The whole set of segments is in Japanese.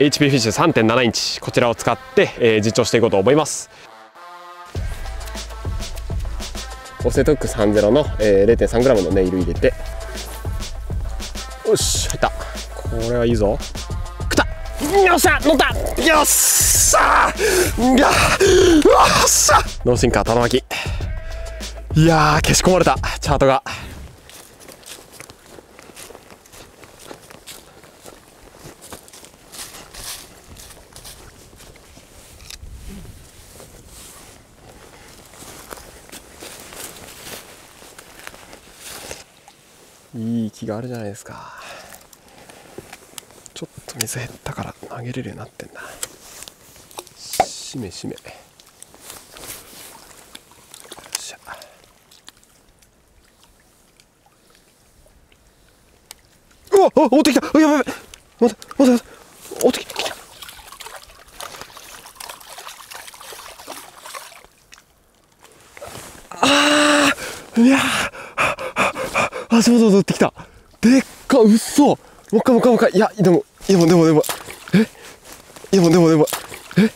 HP フィッシュ3.7インチ。こちらを使って、えー、実調していこうと思います。オセトック30の、えー、0.3g のネイル入れて。よし入った。これはいいぞ。くた。よっしゃ乗った。よっしゃ。ーよっしゃ。脳進化玉巻。きいや消し込まれた。チャートが。いい木があるじゃないですか。ちょっと水減ったから投げれるようになってんだ。しめしめ。よっしゃ。うわあ追ってきた。やばいやばい待って待って追ってきたああいや足元戻ってきた。でっかうっそ。もう一回もう一回もう一回いやでもでもでもでも。え？でもでもでも。え？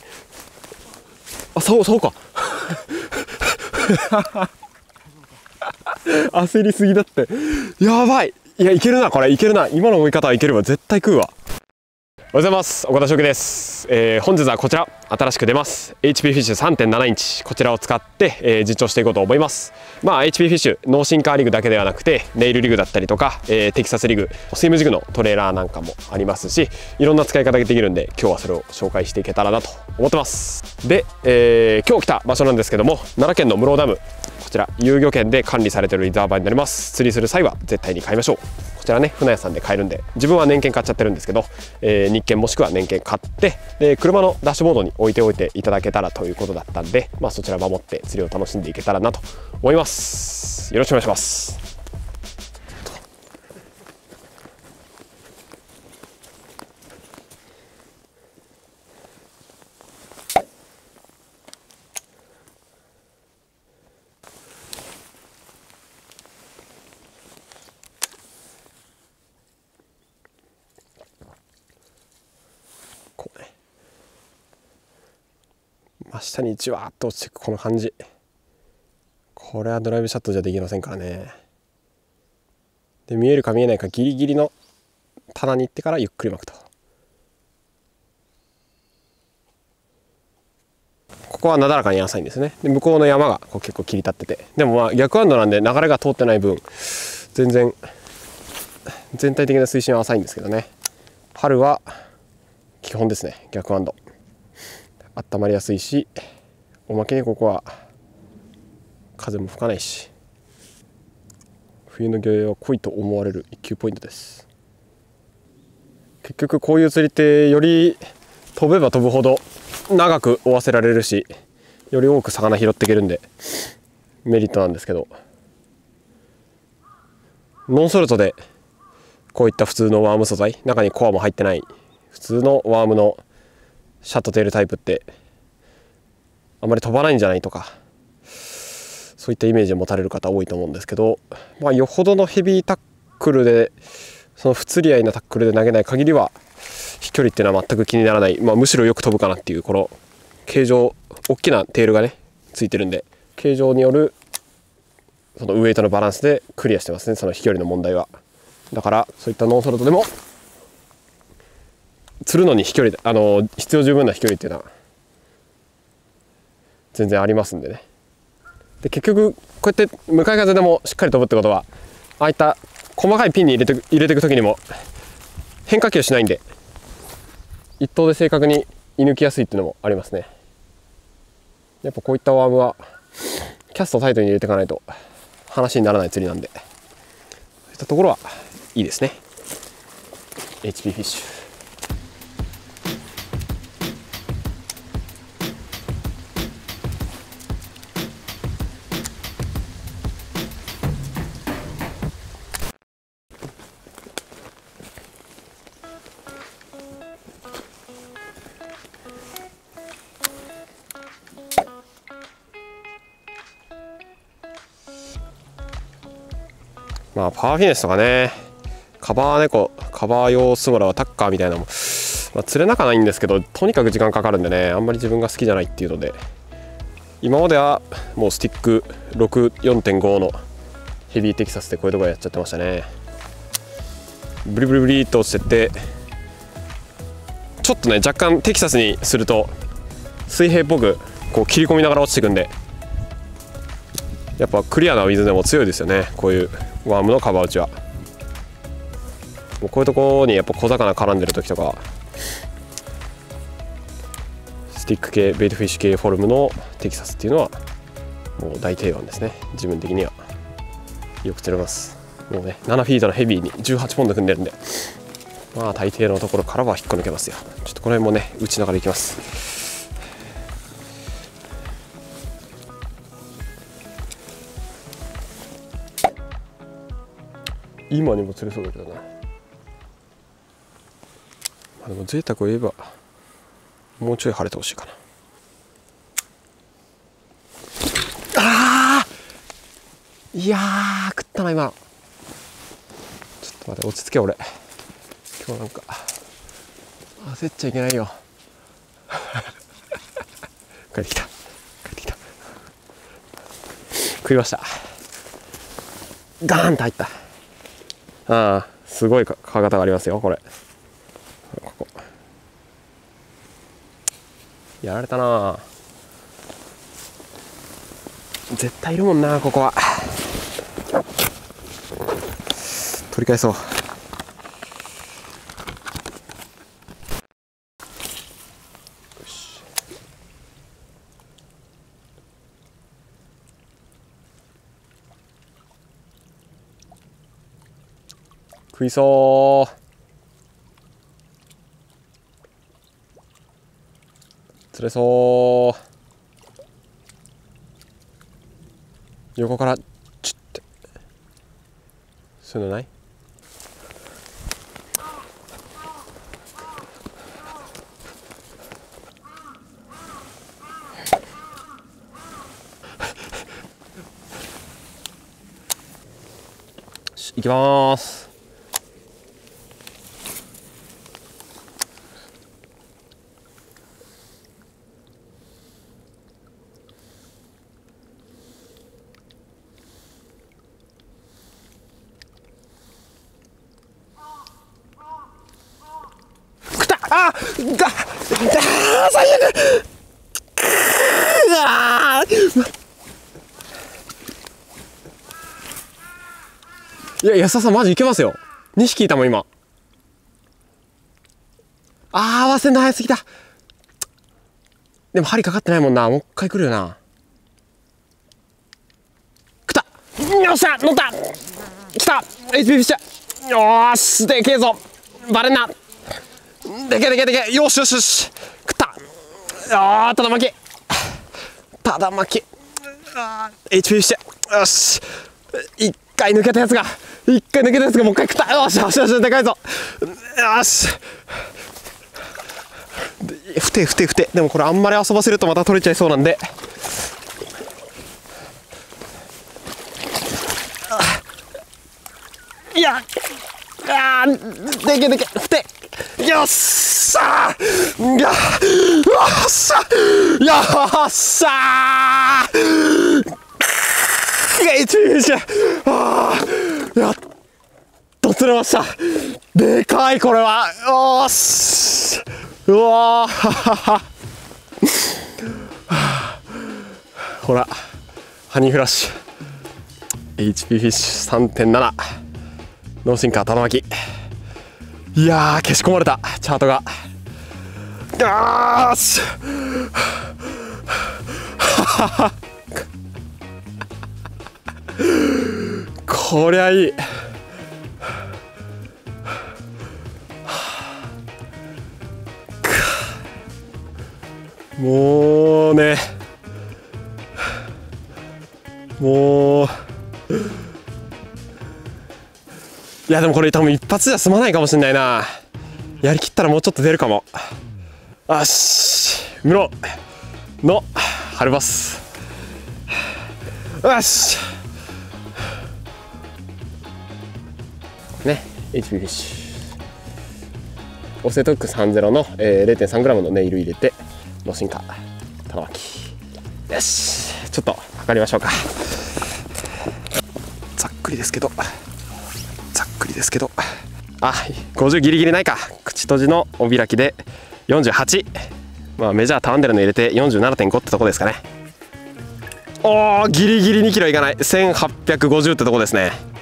あそうそうか。焦りすぎだって。やばい。いやいけるなこれ。いけるな。今の追い方はいければ絶対食うわ。おはようございます。岡田翔です、えー、本日はこちら。新しく出ます。HP フィッシュ3.7インチ。こちらを使って、えー、実調していこうと思います。まあ HP フィッシュ脳進化リグだけではなくてネイルリグだったりとか、えー、テキサスリグスイムジグのトレーラーなんかもありますしいろんな使い方ができるんで今日はそれを紹介していけたらなと思ってます。で、えー、今日来た場所なんですけども奈良県の室生ダム。ちら遊漁券で管理されているリザーバーになります。釣りする際は絶対に買いましょう。こちらね船屋さんで買えるんで自分は年券買っちゃってるんですけど、えー、日券もしくは年券買ってで車のダッシュボードに置いておいていただけたらということだったんで、まあ、そちら守って釣りを楽しんでいけたらなと思います。よろしくお願いします。下にじわっと落ちていくこの感じ。これはドライブシャットじゃできませんからね。で見えるか見えないかギリギリの棚に行ってからゆっくり巻くと。ここはなだらかに浅いんですね。で向こうの山がこう結構切り立ってて。でもまあ逆ハンドなんで流れが通ってない分全然全体的な水深は浅いんですけどね。春は基本ですね逆ハンド。温まりやすいしおまけにここは風も吹かないし冬の漁業は濃いと思われる一級ポイントです。結局こういう釣りってより飛べば飛ぶほど長く追わせられるしより多く魚拾っていけるんでメリットなんですけど。ノンソルトでこういった普通のワーム素材中にコアも入ってない普通のワームのシャットテールタイプってあまり飛ばないんじゃないとかそういったイメージを持たれる方多いと思うんですけど、まあ、よほどのヘビータックルでその不釣り合いなタックルで投げない限りは飛距離っていうのは全く気にならない、まあ、むしろよく飛ぶかなっていうこの形状大きなテールがねついてるんで形状によるそのウエイトのバランスでクリアしてますねその飛距離の問題は。だからそういったノーソルトでも釣るのに飛距離あの必要十分な飛距離っていうのは全然ありますんでね。で結局こうやって向かい風でもしっかり飛ぶってことはああいった細かいピンに入れて入れていく時にも変化球しないんで一投で正確に射抜きやすいっていうのもありますね。やっぱこういったワームはキャストタイトに入れていかないと話にならない釣りなんでそういったところはいいですね。HP フィッシュ。まあパワーフィネスとかね。カバー猫カバー用スモラはタッカーみたいなのもまあ、釣れなかないんですけどとにかく時間かかるんでねあんまり自分が好きじゃないっていうので。今まではもうスティック64.5のヘビーテキサスでこういうところやっちゃってましたね。ブリブリブリっと落ちてってちょっとね若干テキサスにすると水平っぽくこう切り込みながら落ちていくんでやっぱクリアな水でも強いですよね。こういうワームのカバー打ちは。もうこういうところにやっぱ小魚絡んでる時とかスティック系ベイトフィッシュ系フォルムのテキサスっていうのはもう大定番ですね。自分的には。よく釣れます。もうね7フィートのヘビーに18ポンド組んでるんで。まあ大抵のところからは引っこ抜けますよ。ちょっとこの辺もね打ちながらいきます。今にも釣れそうだけどな、まあ、でも贅沢を言えばもうちょい晴れてほしいかな。あーいやー食ったな今。ちょっと待って落ち着け俺。今日なんか焦っちゃいけないよ。帰ってきた。帰ってきた。食いました。ガーンと入ったああすごいかかがたがありますよこれ。ここ。やられたな。絶対いるもんなここは。取り返そう。食いそう。釣れそう。横からチュッてそういうのない？いきます食ったあがが最悪あいや安田さんマジいけますよ。2匹いたもん今。あー合わせんの早すぎた。でも針かかってないもんな。もう一回来るよな。食った。よっしゃ乗った。来た。HP フィッシュよーしでけえぞ。バレんな。でけでけでけよしよしよし。食った。あーただ巻き。ただ巻き。あー HP フィッシュよし。一回抜けたやつが。一回抜けたやつがもう一回食った。よしよしよしでかいぞ。よし。ふてふてふて。でもこれあんまり遊ばせるとまた取れちゃいそうなんで。いやあでけでけふて。よっしゃー。よっしゃよっしゃー。一フィッシュあー。やっと釣れました。でかいこれは。よーし。うわー。ほらハニーフラッシュ。HP フィッシュ3.7ノーシンカーただ巻き。いやー消し込まれた。チャートが。よーし。こりゃいい。もうね。もう。いやでもこれ多分一発じゃ済まないかもしれないな。やりきったらもうちょっと出るかも。よし室の春バス。よし。HP フィッシュオセトック30の、えー、0.3g のネイル入れて脳進化。玉巻よしちょっと測りましょうかざっくりですけどざっくりですけどあ50ギリギリないか口閉じのお開きで48まあメジャータワンデルの入れて47.5ってとこですかねおーギリギリ2キロいかない1850ってとこですね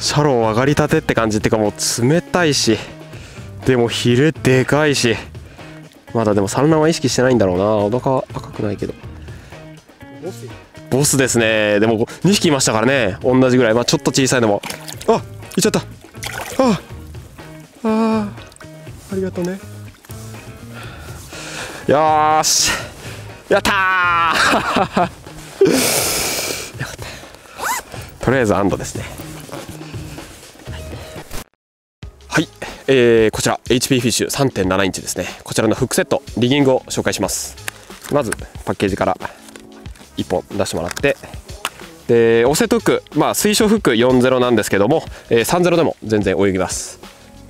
シャロー上がりたてって感じっていうかもう冷たいしでもヒレでかいしまだでも産卵は意識してないんだろうな。お腹は赤くないけど。ボスですね。でも2匹いましたからね。同じぐらい。まあちょっと小さいのも。あいっちゃった。ああありがとうね。よし。やったー。よかった。とりあえず安堵ですね。えー、こちら HP フィッシュ3.7インチですね。こちらのフックセットリギングを紹介します。まずパッケージから1本出してもらってでオセットフック、まあ、推奨フック40なんですけども、えー、30でも全然泳ぎます。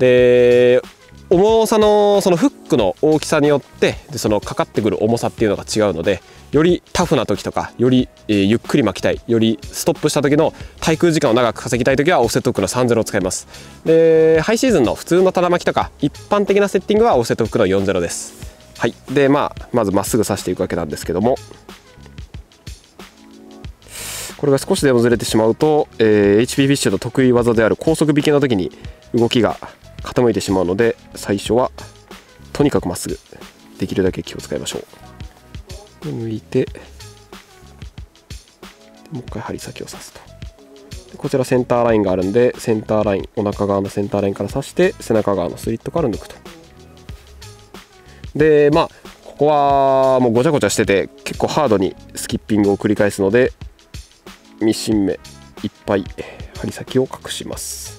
で重さのそのフックの大きさによってでそのかかってくる重さっていうのが違うのでよりタフな時とかより、えー、ゆっくり巻きたいよりストップした時の滞空時間を長く稼ぎたい時はオフセットフックの30を使います。でハイシーズンの普通のただ巻きとか一般的なセッティングはオフセットフックの40です。はい。でまあまずまっすぐ刺していくわけなんですけども。これが少しでもずれてしまうと、えー、HP フィッシュの得意技である高速引きの時に動きが傾いてしまうので最初はとにかくまっすぐできるだけ気を使いましょう。で抜いてもう一回針先を刺すと。こちらセンターラインがあるんでセンターラインお腹側のセンターラインから刺して背中側のスリットから抜くと。でまあここはもうごちゃごちゃしてて結構ハードにスキッピングを繰り返すのでミシン目いっぱい針先を隠します。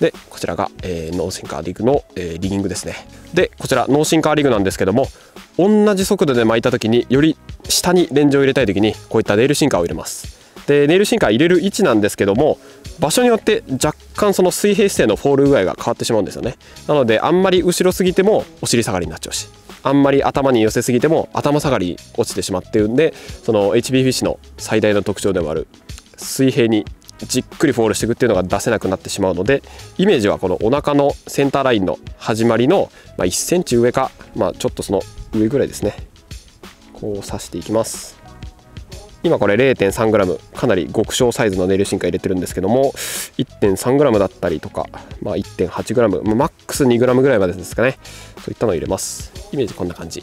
でこちらが、えー、ノーシンカーリグの、えー、リギングですね。でこちらノーシンカーリグなんですけども同じ速度で巻いた時により下にレンジを入れたい時にこういったネイルシンカーを入れます。でネイルシンカー入れる位置なんですけども場所によって若干その水平姿勢のフォール具合が変わってしまうんですよね。なのであんまり後ろすぎてもお尻下がりになっちゃうしあんまり頭に寄せすぎても頭下がり落ちてしまってるんでその HB フィッシュの最大の特徴でもある水平にじっくりフォールしていくっていうのが出せなくなってしまうのでイメージはこのお腹のセンターラインの始まりの、ま1センチ上か、まあ、ちょっとその上ぐらいですね。こう刺していきます。今これ 0.3g かなり極小サイズのネイル進化入れてるんですけども 1.3g だったりとか、まあ、1.8g マックス 2g ぐらいまでですかね。そういったのを入れます。イメージこんな感じ。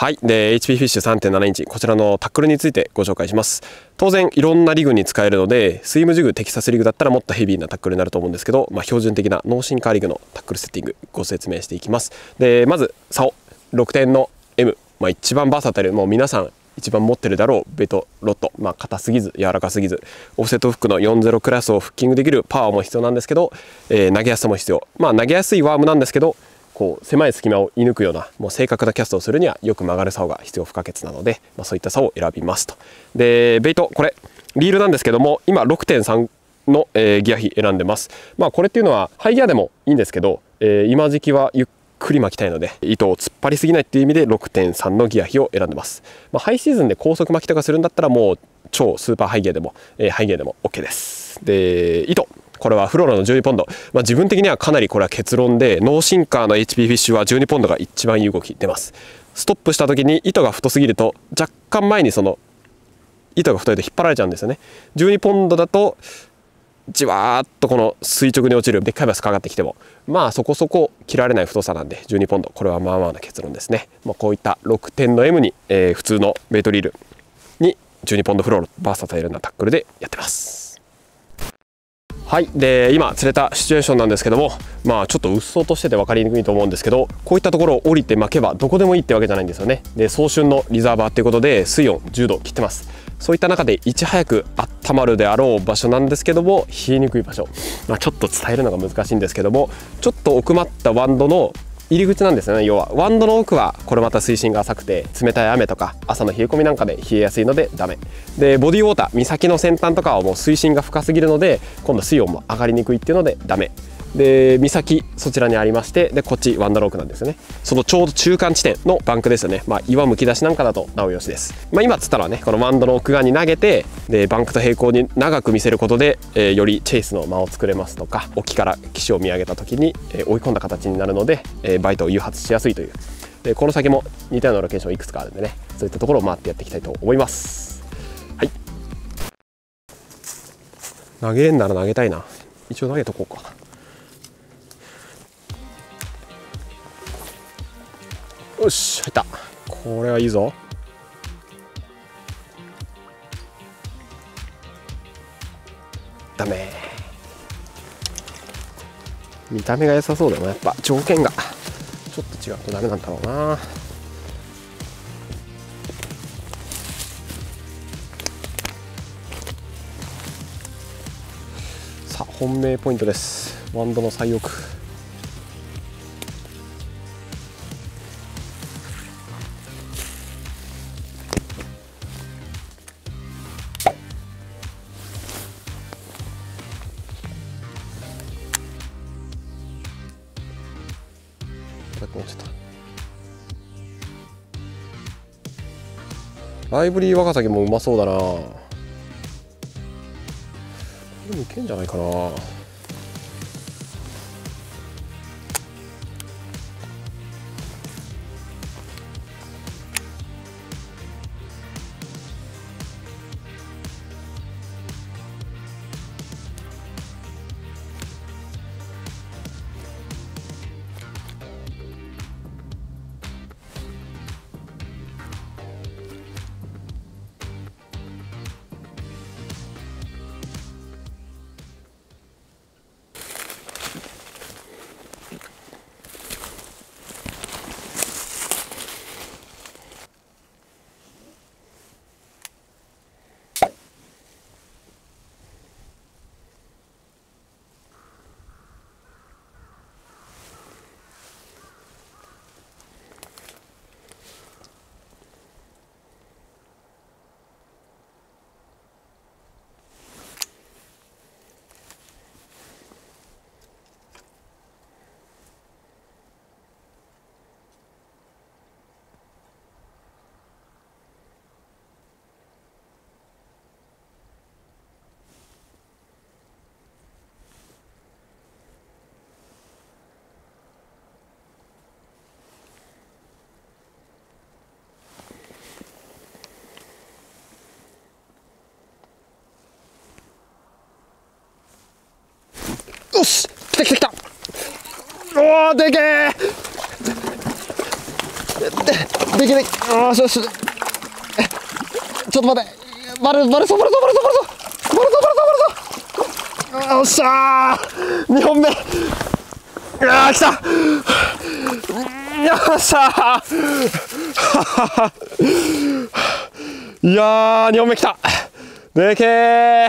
はい。で HP フィッシュ3.7インチ。こちらのタックルについてご紹介します。当然いろんなリグに使えるのでスイムジグテキサスリグだったらもっとヘビーなタックルになると思うんですけど、まあ、標準的なノーシンカーリグのタックルセッティングご説明していきます。でまず竿6点の M まあ、一番バーサタイル。もう皆さん一番持ってるだろうベイトロッド。まあ硬すぎず柔らかすぎず。オフセットフックの40クラスをフッキングできるパワーも必要なんですけど、えー、投げやすさも必要。まあ投げやすいワームなんですけどこう狭い隙間を射抜くようなもう正確なキャストをするにはよく曲がる竿が必要不可欠なので、まあ、そういった竿を選びますと。でベイトこれリールなんですけども今6.3の、えー、ギア比選んでます。まあこれっていうのはハイギアでもいいんですけど、えー、今時期はゆっくり巻きたいので糸を突っ張りすぎないっていう意味で6.3のギア比を選んでます、まあ、ハイシーズンで高速巻きとかするんだったらもう超スーパーハイギアでも、えー、ハイギアでも OK です。で糸。これはフロロの12ポンド、まあ、自分的にはかなりこれは結論でノーシンカーの HP フィッシュは12ポンドが一番いい動き出ます。ストップした時に糸が太すぎると若干前にその糸が太いと引っ張られちゃうんですよね。12ポンドだとじわーっとこの垂直に落ちるでっかいバスかかってきてもまあそこそこ切られない太さなんで12ポンド。これはまあまあな結論ですね、まあ、こういった6点の M に、えー、普通のベイトリールに12ポンドフロールバーサタイルなタックルでやってます。はい。で今釣れたシチュエーションなんですけどもまあちょっとうっそうとしてて分かりにくいと思うんですけどこういったところを降りて巻けばどこでもいいってわけじゃないんですよね。で早春のリザーバーっていうことで水温10度切ってます。そういった中でいち早く温まるであろう場所なんですけども冷えにくい場所、まあ、ちょっと伝えるのが難しいんですけどもちょっと奥まったワンドの入り口なんですよね。要はワンドの奥はこれまた水深が浅くて冷たい雨とか朝の冷え込みなんかで冷えやすいのでダメ。でボディウォーター岬の先端とかはもう水深が深すぎるので今度水温も上がりにくいっていうのでダメ。で岬そちらにありましてでこっちワンダロークなんですよね。そのちょうど中間地点のバンクですよね、まあ、岩むき出しなんかだとなおよしです、まあ、今っつったのはねこのワンダの奥側に投げてでバンクと平行に長く見せることで、えー、よりチェイスの間を作れますとか沖から岸を見上げた時に、えー、追い込んだ形になるので、えー、バイトを誘発しやすいという。でこの先も似たようなロケーションいくつかあるんでねそういったところを回ってやっていきたいと思います。はい。投げれんなら投げたいな。一応投げとこうか。よし入った。これはいいぞ。ダメ。見た目が良さそうだなやっぱ。条件が。ちょっと違うとダメなんだろうな。さあ本命ポイントです。ワンドの最奥。ライブリーワカサギもうまそうだな。これもいけんじゃないかな。た来た来たおおでけえででけえよしよしちょっと待って。バレバレそうバレそうバレそうバレそうバレそうバレそうバレそよっしゃー。2本目。うわー来た。よっしゃー。いやー2本目来た。でけえ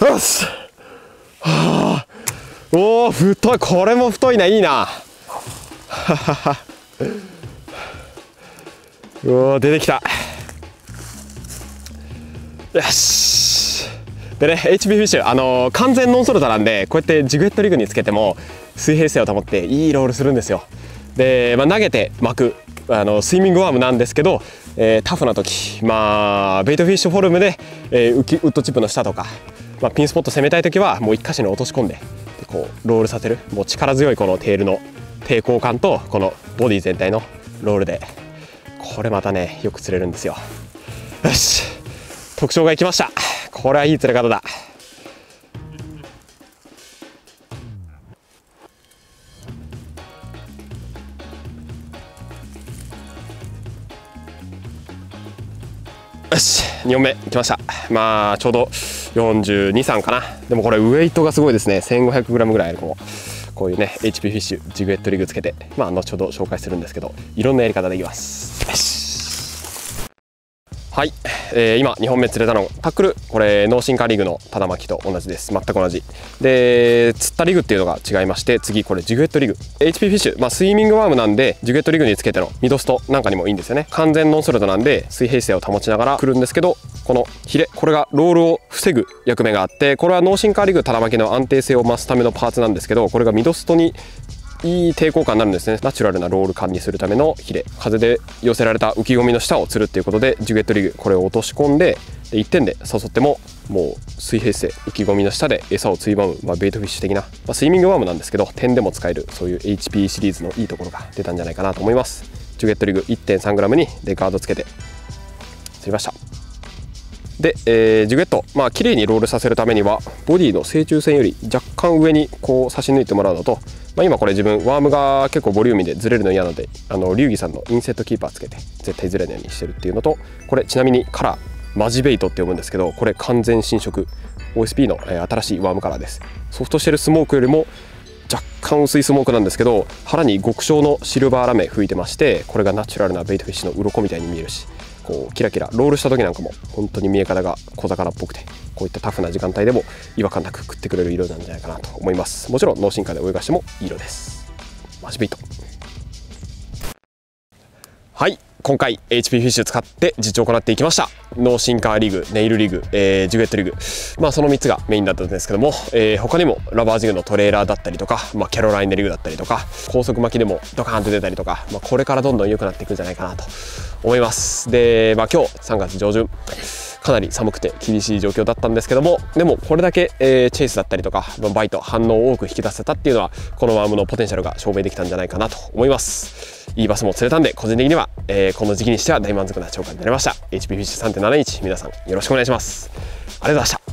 よし。はあ、おお太い。これも太いな。いいな。うお出てきた。よし。でね HB フィッシュあのー、完全ノンソルトなんでこうやってジグヘッドリグにつけても水平性を保っていいロールするんですよ。で、まあ、投げて巻くあのスイミングワームなんですけど、えー、タフな時まあベイトフィッシュフォルムで、えー、ウッドチップの下とかまあ、ピンスポット攻めたい時はもう1箇所に落とし込んでこうロールさせるもう力強いこのテールの抵抗感とこのボディ全体のロールでこれまたねよく釣れるんですよ。よし特徴がいきました。これはいい釣れ方だ。よし2本目きました。まあちょうど423かな。でもこれウエイトがすごいですね。1500g ぐらいある。こうこういうね HP フィッシュジグエットリグつけてまあ後ほど紹介するんですけどいろんなやり方できます。よし。はい、えー、今2本目釣れたのタックルこれ脳進化リグのただ巻きと同じです。全く同じ。で釣ったリグっていうのが違いまして次これジグエットリグ。HP フィッシュ。まあスイミングワームなんでジグエットリグにつけてのミドストなんかにもいいんですよね。完全ノンソルトなんで水平姿勢を保ちながら来るんですけどこのヒレこれがロールを防ぐ役目があってこれは脳進化リグただ巻きの安定性を増すためのパーツなんですけどこれがミドストにいい抵抗感になるんですね。ナチュラルなロール感にするためのヒレ。風で寄せられた浮き込みの下を釣るっていうことでジュゲットリグこれを落とし込んでで1点で誘ってももう水平姿勢浮き込みの下で餌をついばむ、まあ、ベイトフィッシュ的な、まあ、スイミングワームなんですけど点でも使えるそういう HP シリーズのいいところが出たんじゃないかなと思います。ジュゲットリグ 1.3g にでガードつけて釣りました。で、えー、ジュゲット。まあ綺麗にロールさせるためにはボディの正中線より若干上にこう差し抜いてもらうのと、まあ、今これ自分ワームが結構ボリューミーでずれるの嫌なのであの龍儀さんのインセットキーパーつけて絶対ずれないようにしてるっていうのとこれちなみにカラーマジベイトって呼ぶんですけどこれ完全新色 OSP の、えー、新しいワームカラーです。ソフトしてるスモークよりも若干薄いスモークなんですけど腹に極小のシルバーラメ吹いてましてこれがナチュラルなベイトフィッシュの鱗みたいに見えるしこうキラキラロールした時なんかも本当に見え方が小魚っぽくてこういったタフな時間帯でも違和感なく食ってくれる色なんじゃないかなと思います。もちろん脳進化で泳がしてもいい色です。マジビート。はい。今回 HP フィッシュ使って実況を行っていきました。脳進化リグネイルリグ、えー、ジュゲットリグ。まあその3つがメインだったんですけども、えー、他にもラバージグのトレーラーだったりとか、まあ、キャロライネリグだったりとか高速巻きでもドカーンと出たりとか、まあ、これからどんどん良くなっていくんじゃないかなと思います。で、まあ、今日3月上旬。かなり寒くて厳しい状況だったんですけどもでもこれだけ、えー、チェイスだったりとかバイト反応を多く引き出せたっていうのはこのワームのポテンシャルが証明できたんじゃないかなと思います。いいバスも釣れたんで個人的には、えー、この時期にしては大満足な超過になりました。HP フィッシュ3.7インチ皆さんよろしくお願いします。ありがとうございました。